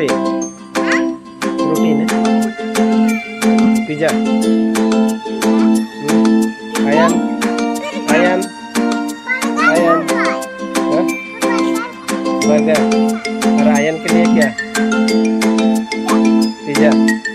Sri? Rutin ya? Pijak? Ayam? Ayam? Ayam? Hah? Bangga? Ada ayam kini ya? Pijak? Pijak?